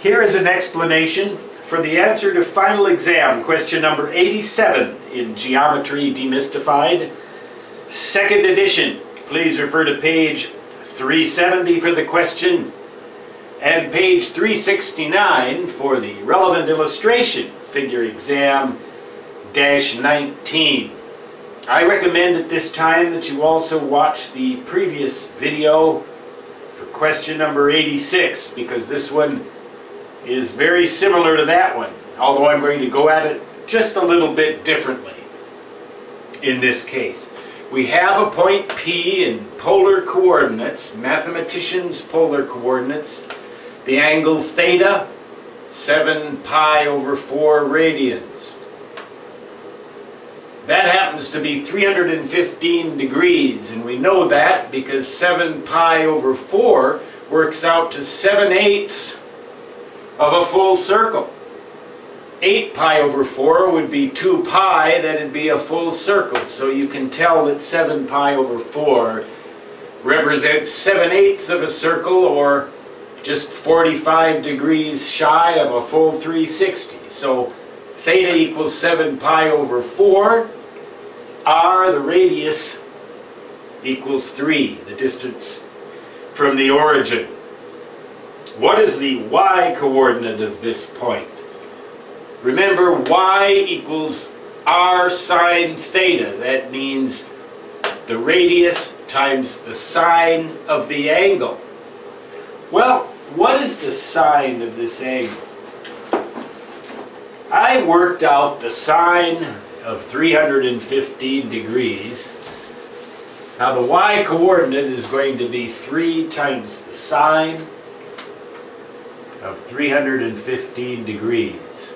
Here is an explanation for the answer to final exam, question number 87 in Geometry Demystified, second edition. Please refer to page 370 for the question and page 369 for the relevant illustration, figure exam dash 19. I recommend at this time that you also watch the previous video for question number 86 because this one is very similar to that one, although I'm going to go at it just a little bit differently in this case. We have a point P in polar coordinates, mathematicians' polar coordinates, the angle theta, 7 pi over 4 radians. That happens to be 315 degrees, and we know that because 7 pi over 4 works out to 7 eighths of a full circle. 8 pi over 4 would be 2 pi, that'd be a full circle. So you can tell that 7 pi over 4 represents 7 eighths of a circle or just 45 degrees shy of a full 360. So theta equals 7 pi over 4. R, the radius, equals 3, the distance from the origin. What is the y coordinate of this point? Remember, y equals r sine theta. That means the radius times the sine of the angle. Well, what is the sine of this angle? I worked out the sine of 315 degrees. Now the y coordinate is going to be 3 times the sine of 315 degrees.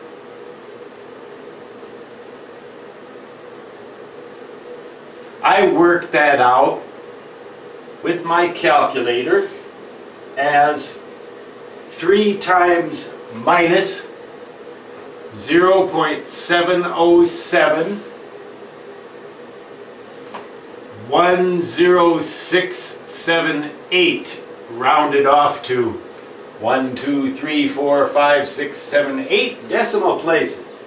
I worked that out with my calculator as 3 times minus 0.707 10678 rounded off to one, two, three, four, five, six, seven, eight decimal places.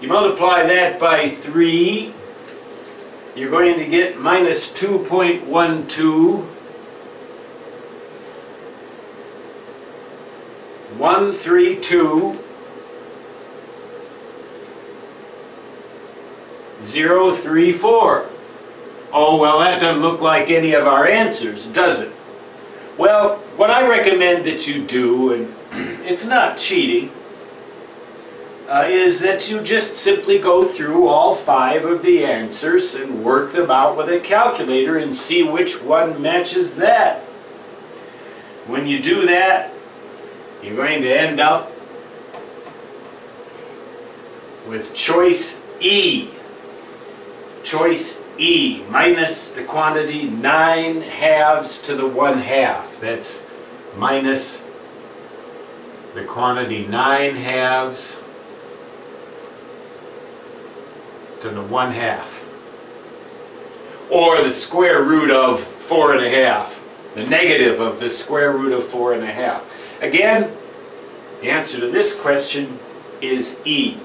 You multiply that by 3, you're going to get minus 2.12. 132 034. Oh, well, that doesn't look like any of our answers, does it? Well, what I recommend that you do, and it's not cheating, uh, is that you just simply go through all five of the answers and work them out with a calculator and see which one matches that. When you do that, you're going to end up with choice E. Choice E minus the quantity 9 halves to the 1 half. That's minus the quantity 9 halves to the 1 half. Or the square root of 4 and a half. The negative of the square root of 4 and a half. Again, the answer to this question is E.